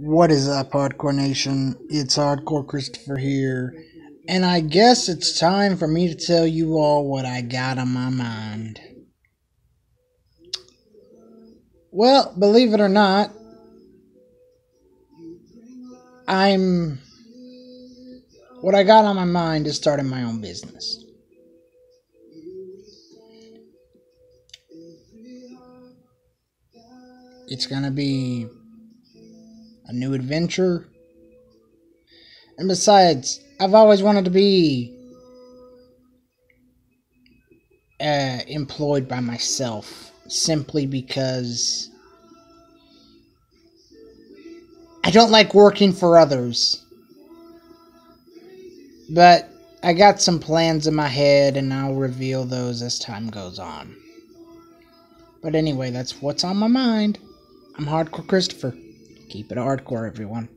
What is up, Hardcore Nation? It's Hardcore Christopher here, and I guess it's time for me to tell you all what I got on my mind. Well, believe it or not, I'm. What I got on my mind is starting my own business. It's gonna be a new adventure. And besides, I've always wanted to be uh, employed by myself simply because I don't like working for others. But I got some plans in my head and I'll reveal those as time goes on. But anyway, that's what's on my mind. I'm Hardcore Christopher. Keep it hardcore, everyone.